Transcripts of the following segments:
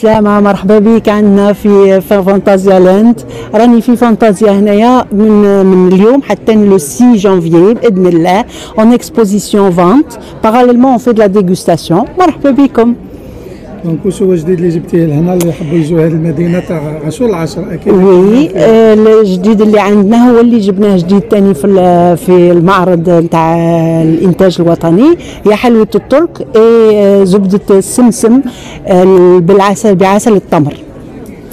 بالسلامة مرحبا بك. عندنا في فانتازيا لاند راني في فانتازيا هنايا من من اليوم حتى le 6 جانفي بإذن الله. en exposition vente parallèlement on fait de la dégustation مرحبا بكم. donc واش هو جديد اللي جبتيه لهنا اللي يحبوا يجوا هذه المدينة تاع عاشور العشر أكيد. oui آه، الجديد اللي عندنا هو اللي جبناه جديد تاني في في المعرض نتاع الإنتاج الوطني هي حلوة الترك إي زبدة السمسم آه، بالعسل بعسل التمر.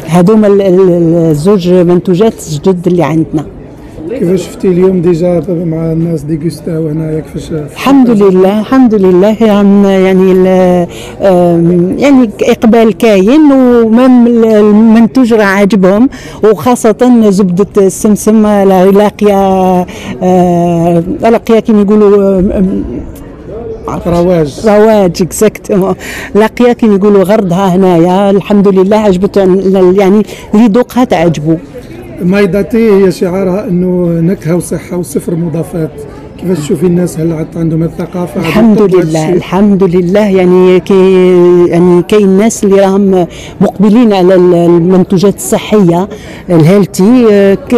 هذوما ال- ال- الزوج منتوجات جدد اللي عندنا. كيفاش شفتي اليوم déjà مع الناس dégustاو هنايا؟ كيفاش الحمد لله الحمد لله. يعني يعني إقبال كاين و même المنتوج راه عاجبهم. وخاصة زبدة السمسم لا- لاقيه آه، لاقيه كيما يقولوا رواج. رواج exactement لاقيه كيما يقولوا غردها هنايا. الحمد لله عجبت يعني اللي ذوقها تعجبوا My Datty هي شعارها إنه نكهة وصحة وصفر مضافات. كيفاش تشوفي الناس؟ هل عاد عندهم الثقافة؟ الحمد لله؟ الحمد لله. يعني كي يعني كاين ناس اللي راهم مقبلين على ال- المنتوجات الصحية ال healthy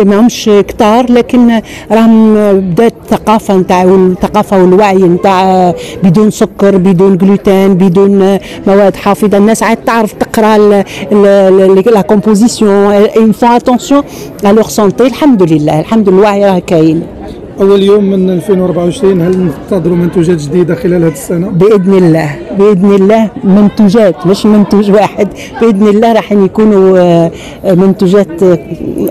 ماهمش كتار لكن راهم بدات الثقافة نتاع الثقافة والوعي نتاع بدون سكر بدون جلوتين بدون مواد حافظة. الناس عاد تعرف تقرأ ال- ال- ال- la composition on fait attention على leur santé الحمد لله. الحمد لله الوعي راه كاين. اول يوم من 2024 هل ننتظروا منتوجات جديدة خلال هذه السنة؟ بإذن الله بإذن الله منتوجات مش منتوج واحد بإذن الله راح يكونوا آه، منتوجات آه،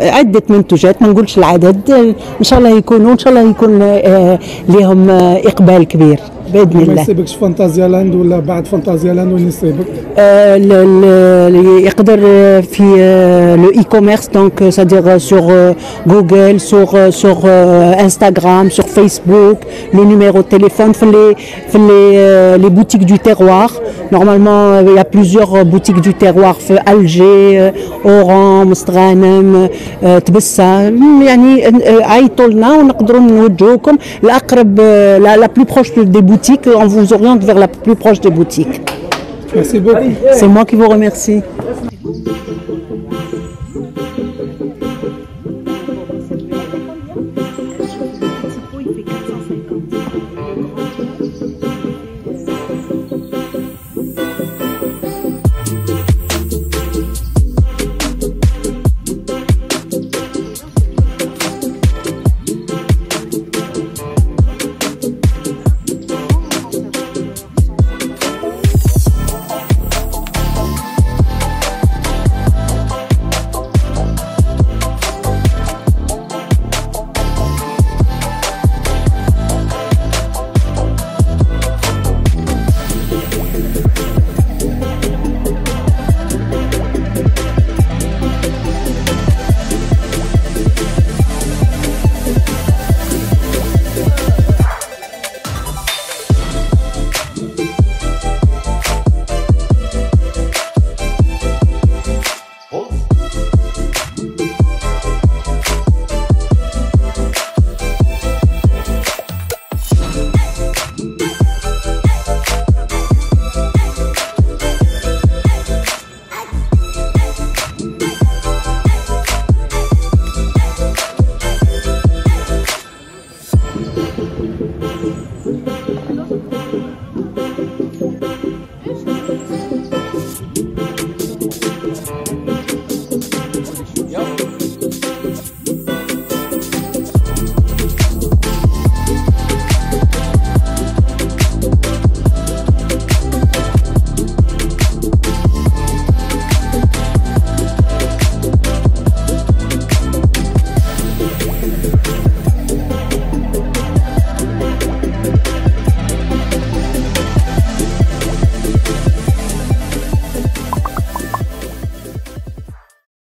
عدة منتوجات ما نقولش العدد إن شاء الله يكونوا إن شاء الله يكون آه، لهم إقبال كبير بإذن ما الله. يسيبكش فانتازيا لاند ولا بعد فانتازيا لاند وين يسيبك؟ آه، يقدر في le e-commerce donc c'est-à-dire sur Google sur sur Instagram sur Facebook le numéro téléphone في les في les les boutiques du terroir normalement y a plusieurs boutiques du terroir في Alger Oran مستغانم تبسه يعني عيطوا لنا ونقدروا نوجهوكم لاقرب la plus proche des boutiques on vous oriente vers la plus proche des boutiques. C'est moi qui vous remercie.